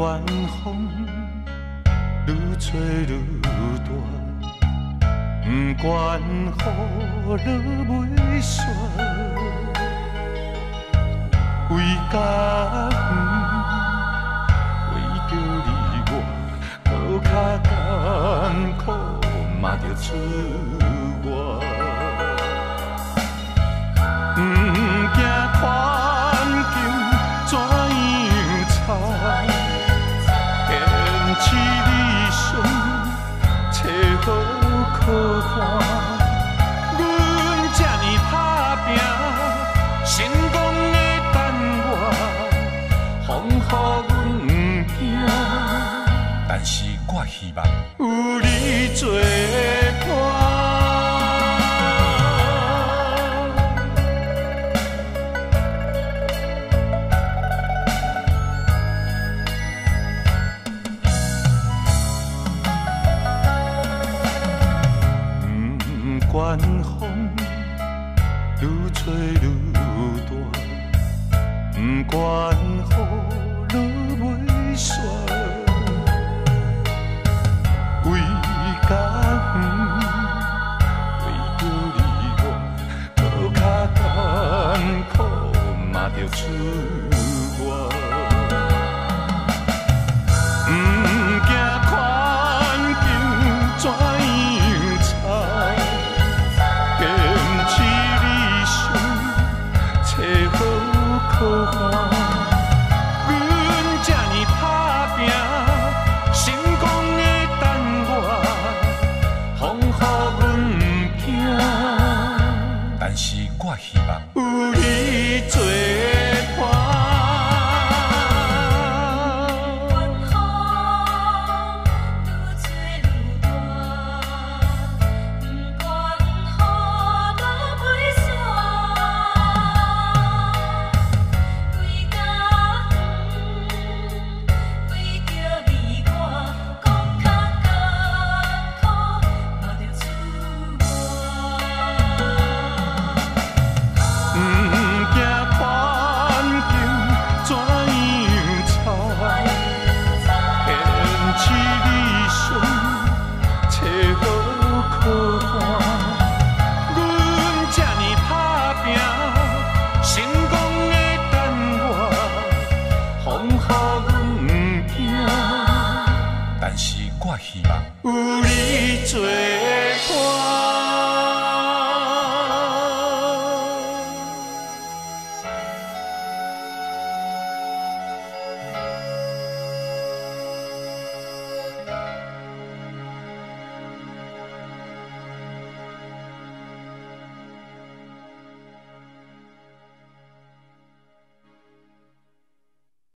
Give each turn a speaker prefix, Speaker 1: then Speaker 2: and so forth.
Speaker 1: 晚风愈吹愈大，不管雨落未煞，为家园，为着你我，再加艰苦嘛着出。好靠岸。阮这呢打拼，成功的等我，风雨阮不惊。
Speaker 2: 但是我希望
Speaker 1: 有你做不管风愈吹愈大，不管雨落未煞。为家园，为着你我，搁较艰苦嘛着出
Speaker 2: 但是我希望
Speaker 1: 有你作伴。
Speaker 2: 希望
Speaker 1: 有你作伴。